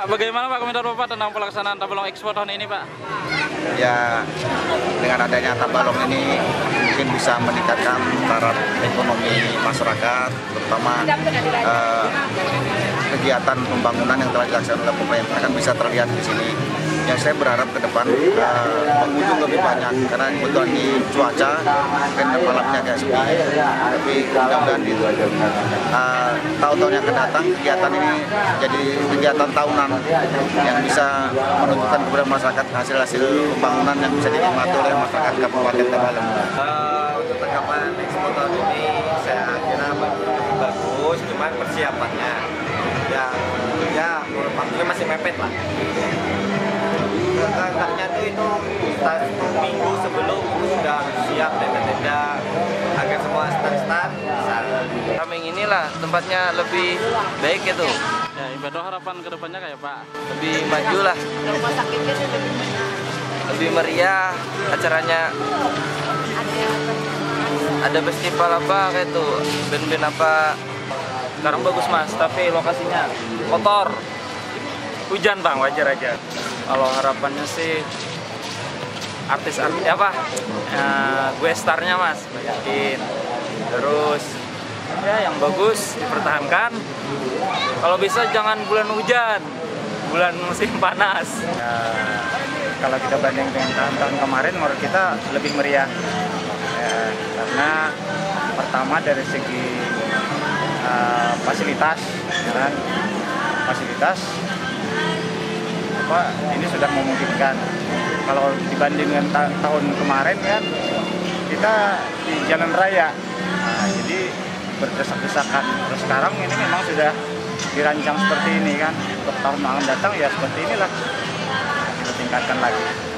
Pak, bagaimana Pak komentar Bapak tentang pelaksanaan Tabalong Expo tahun ini Pak? ya dengan adanya tabalong ini mungkin bisa meningkatkan taraf ekonomi masyarakat terutama eh, kegiatan pembangunan yang telah dilaksanakan oleh pemerintah kan bisa terlihat di sini yang saya berharap ke depan eh, pengunjung lebih banyak karena kebetulan di cuaca kan malamnya agak sepi tapi mudah-mudahan di eh, tahun-tahun yang akan datang kegiatan ini jadi kegiatan tahunan yang bisa menunjukkan kepada masyarakat hasil-hasil pembangunan yang bisa dinikmati oleh masyarakat Kabupaten Tabalong. Eh, untuk tanggapan Expo tahun ini saya kira bagus, cuman persiapannya yang ya waktunya masih mepet lah. Tentangnya tuh itu siap tenda-tenda agar semua stand-stand bisa. Kaming inilah tempatnya lebih baik itu, Ya, ibadah harapan ke depannya kayak Pak. lebih maju lah, rumah sakitnya lebih lebih meriah acaranya. Ada festival apa kayak tuh, band-band apa. Sekarang bagus Mas, tapi lokasinya kotor. Hujan Bang, wajar aja. Kalau harapannya sih artis-artis apa? Eh, gue starnya Mas, banyakin. Terus ya yang bagus dipertahankan. Kalau bisa jangan bulan hujan, bulan musim panas. Ya, kalau kita banding dengan tahun-tahun kemarin menurut kita lebih meriah ya, karena pertama dari segi uh, fasilitas ya kan fasilitas apa ini sudah memungkinkan kalau dibanding dengan ta- tahun kemarin kan kita di jalan raya. Nah, jadi berdesak-desakan. Terus sekarang ini memang sudah dirancang seperti ini kan. Untuk tahun akan datang ya seperti inilah. Kita tingkatkan lagi